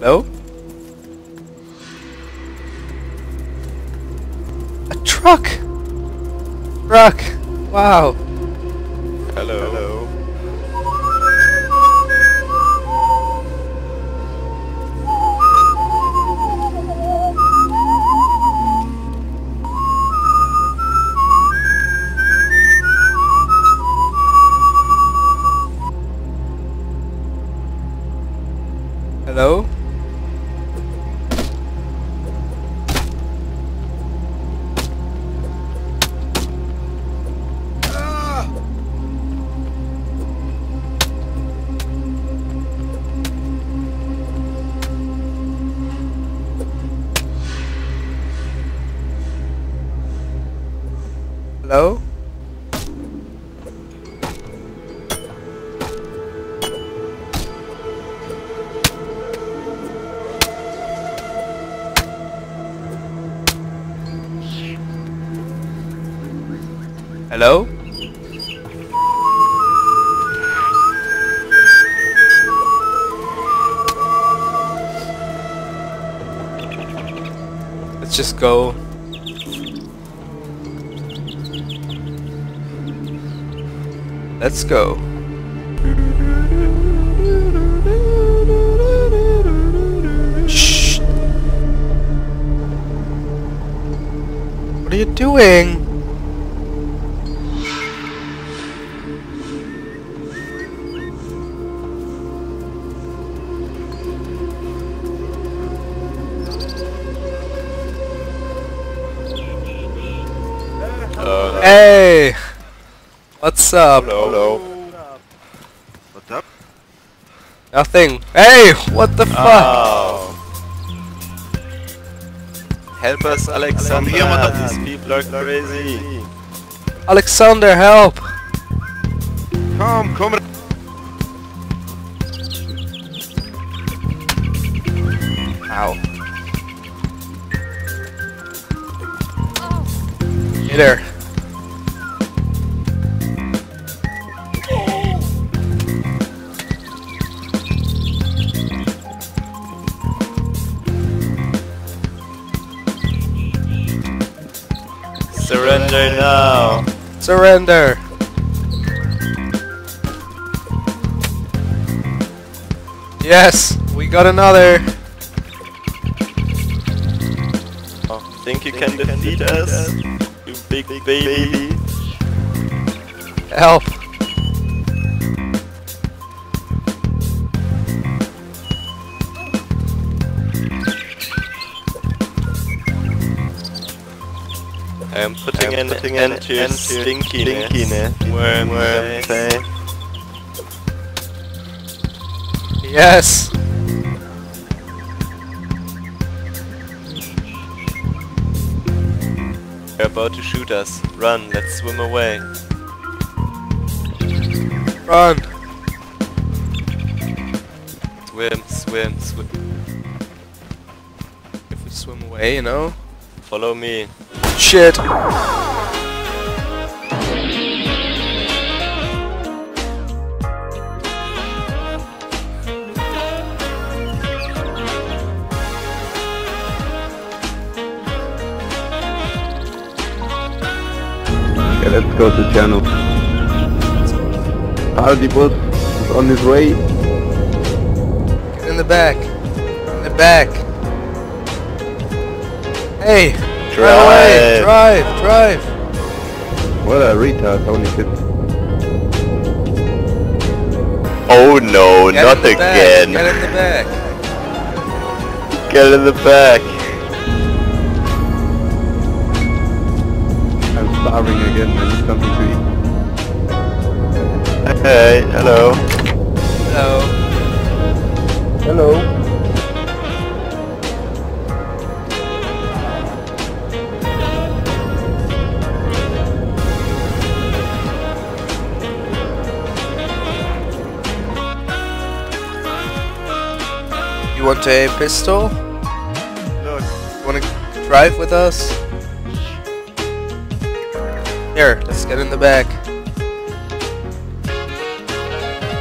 Hello? A truck! Truck! Wow! Hello. Hello. Hello? Hello? Hello? Let's just go. Let's go. Shh. What are you doing? Uh, Hey! What's up? hello. What's up? Nothing. Hey! What the oh. fuck? Oh. Help us, Alexander. here, mother- These people are crazy. Alexander, help! Come, come. Ow. Hey there. Surrender now. Surrender! Yes! We got another! Oh, think you can defeat us? You big baby. Help! I am putting an end to your stinkiness. Worm, worm, say. Yes! They're about to shoot us. Run, let's swim away. Run! Swim, swim, swim. If we swim away, you know? Follow me. Shit! Okay, let's go to channel. Hardy bus is on his way. Get in the back! In the back! Hey! Drive away! Drive! Drive! What a retard, only hit. Oh no, Get not in the again. Get in the back! Get in the back. I'm starving again, I need something to eat. Hey, hello. Hello. Hello. Want a pistol? Look. Wanna drive with us? Here, let's get in the back.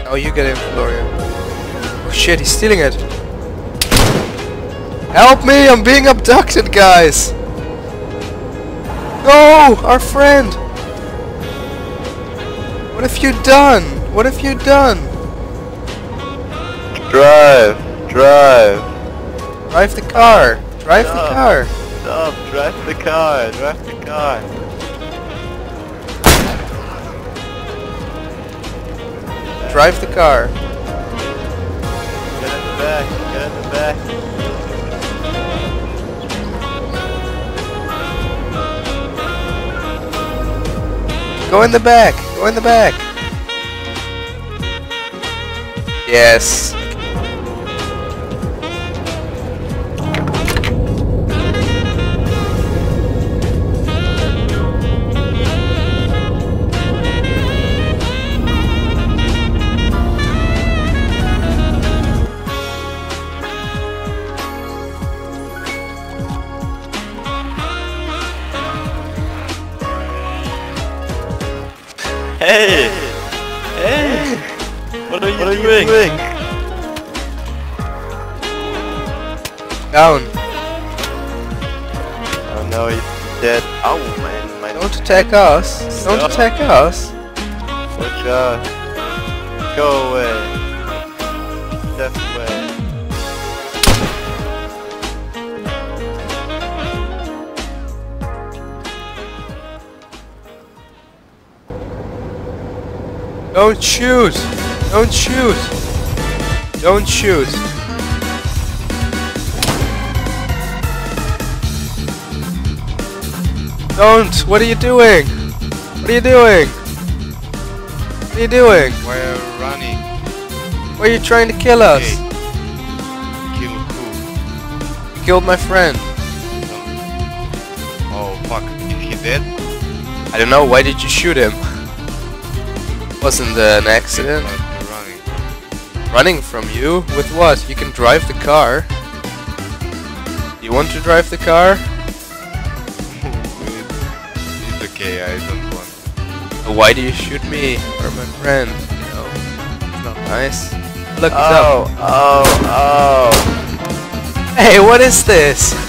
Now you get in, Florian. Oh shit, he's stealing it. Help me! I'm being abducted, guys! No! Our friend! What have you done? What have you done? Drive, drive. Drive the car! Drive the car! Stop, drive the car, drive the car. Drive the car! Get in the back, get in the back. Go in the back! Go in the back! Yes. Hey! Hey! What are you, What are you doing? doing? Down. Oh no, he's dead. Oh man, my Don't attack us. Don't Stop. attack us. Watch out. Go away. Don't shoot! Don't shoot! Don't shoot! Don't! What are you doing? What are you doing? What are you doing? We're running. Why are you trying to kill us? Okay. Kill who? You killed my friend. Oh fuck. Is he dead? I don't know, why did you shoot him? Wasn't uh, an accident. Running. Running from you? With what? You can drive the car. You want to drive the car? it's okay, I don't want. Why do you shoot me or my friend? You know, it's not nice. Look, he's Oh, up. oh, oh. Hey, what is this?